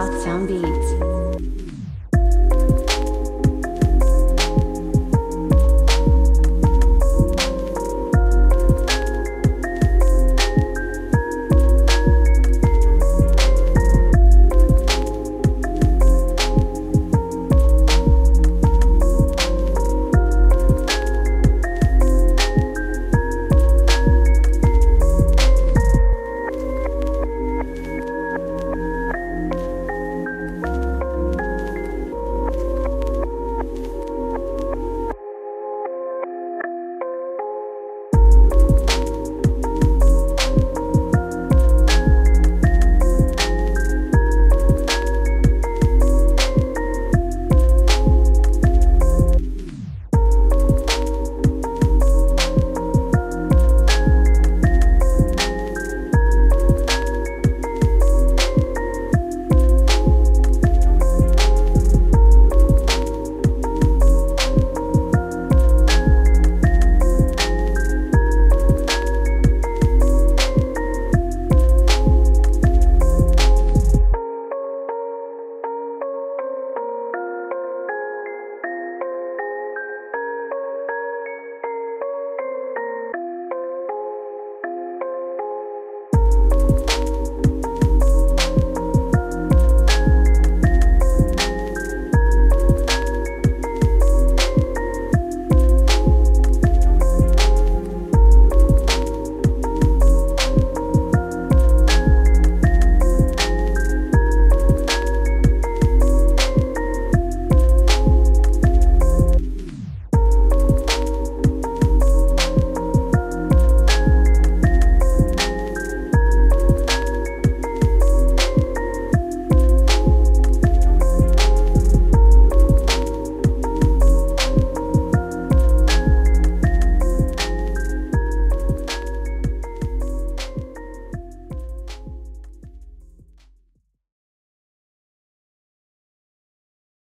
South Sound Beat.